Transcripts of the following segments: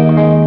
Thank you.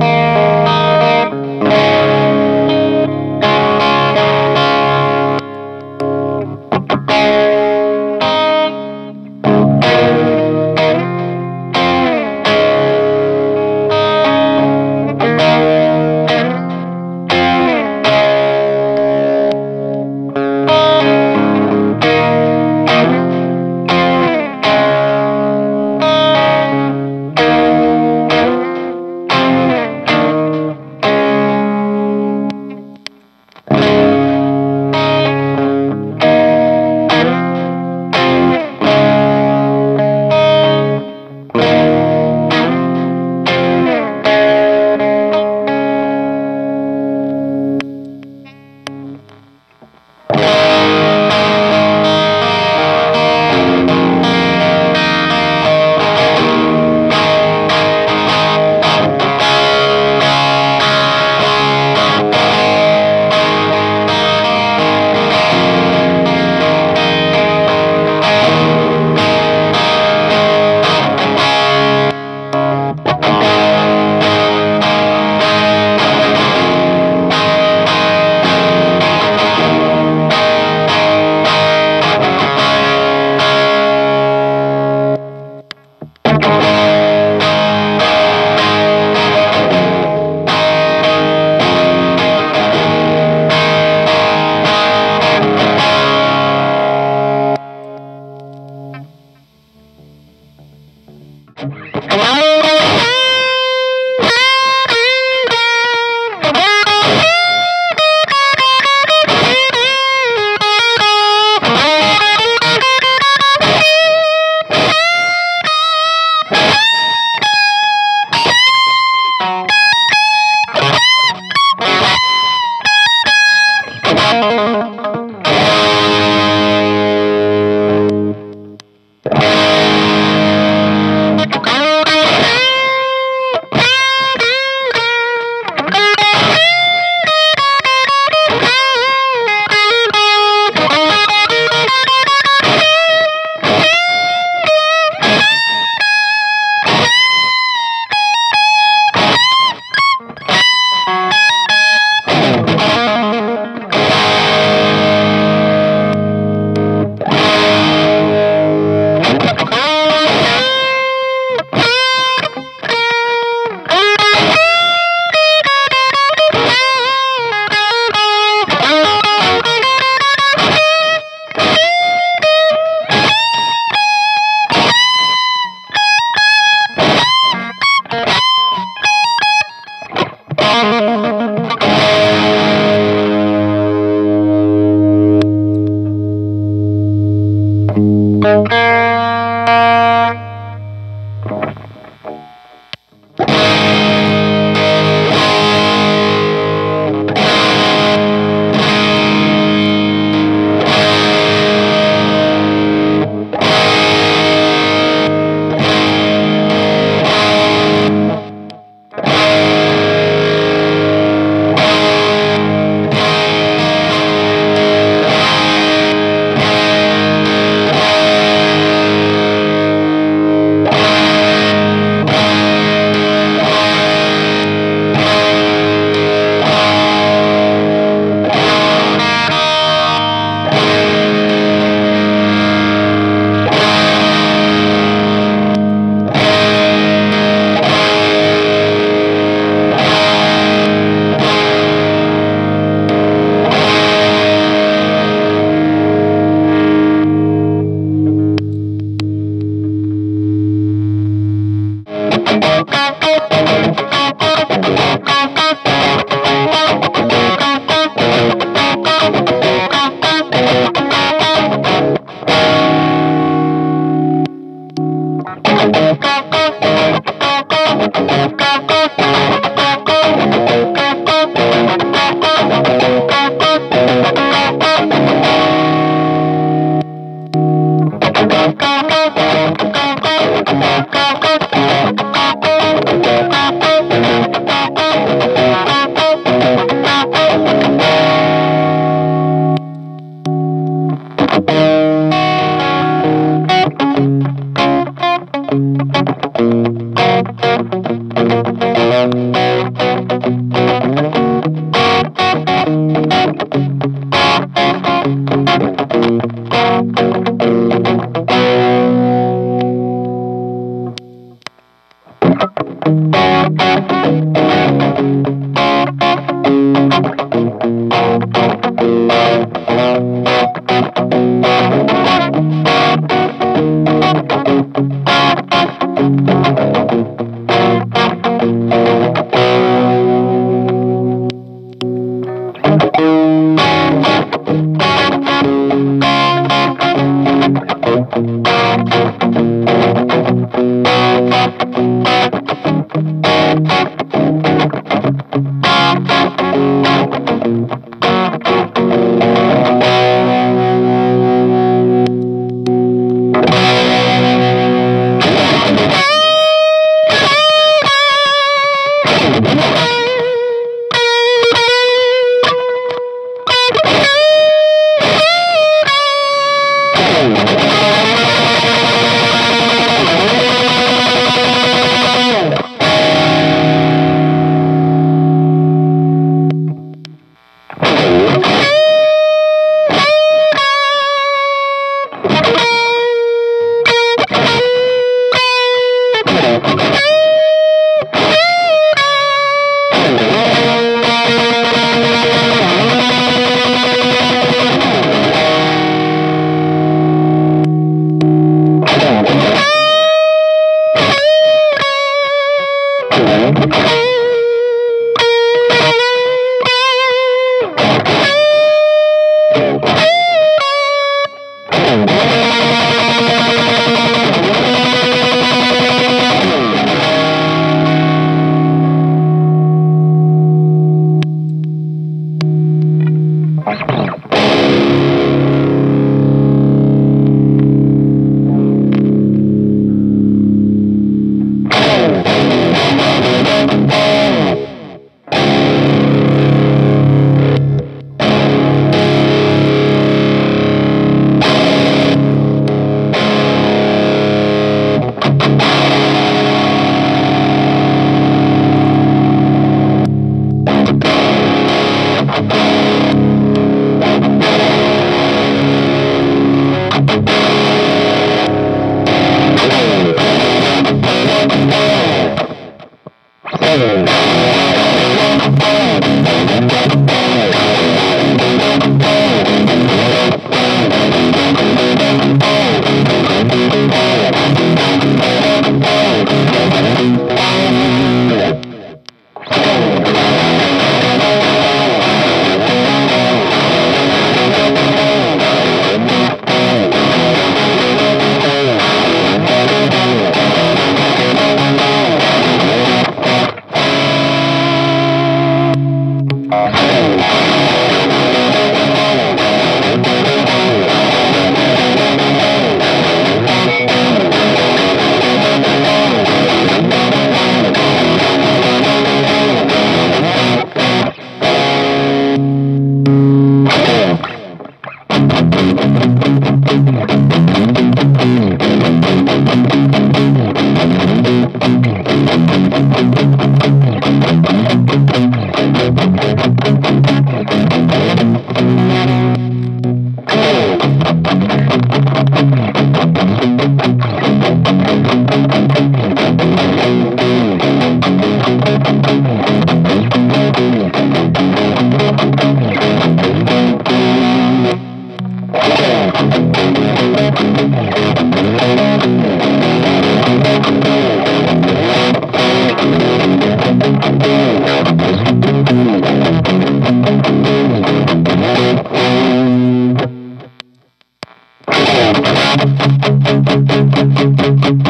Proclamation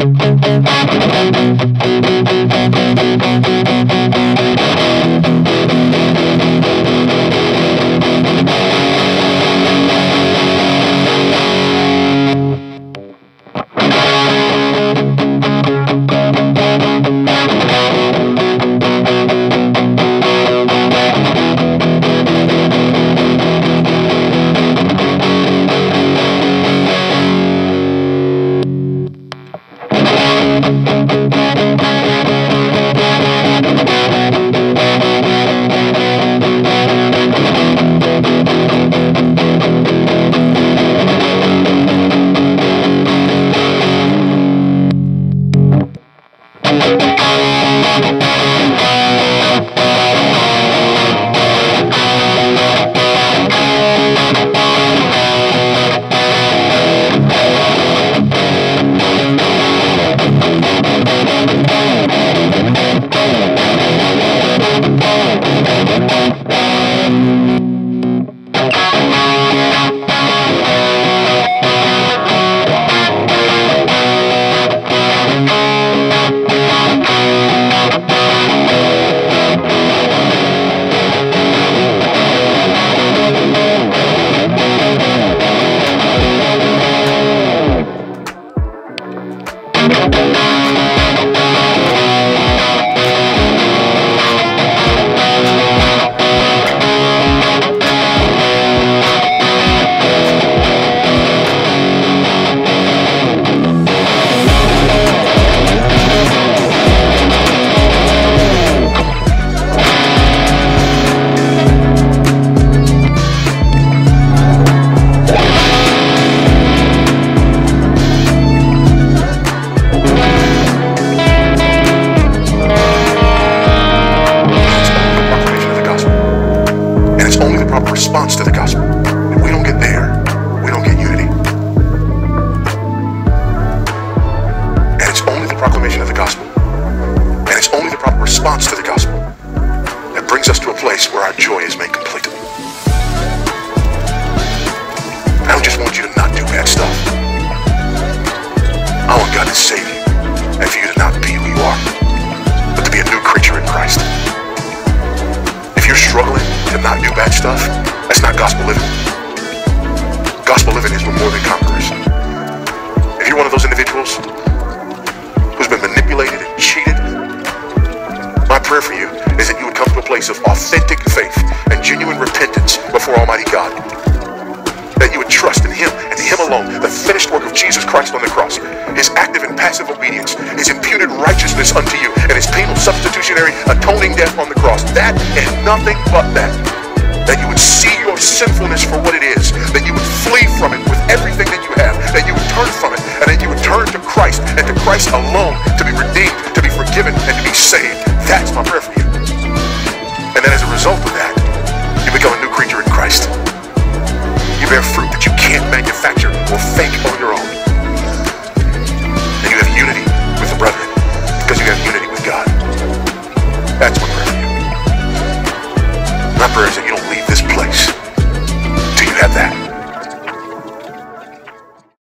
to save you and for you to not be who you are, but to be a new creature in Christ. If you're struggling to not do bad stuff, that's not gospel living. Gospel living is we're more than conquerors. If you're one of those individuals who's been manipulated and cheated, my prayer for you is that you would come to a place of authentic faith and genuine repentance before Almighty God you would trust in Him and Him alone, the finished work of Jesus Christ on the cross. His active and passive obedience, His imputed righteousness unto you, and His penal substitutionary atoning death on the cross. That and nothing but that. That you would see your sinfulness for what it is, that you would flee from it with everything that you have, that you would turn from it, and that you would turn to Christ and to Christ alone to be redeemed, to be forgiven, and to be saved. That's my prayer for you. And then as a result of that, you become a new creature in Christ you bear fruit that you can't manufacture or fake or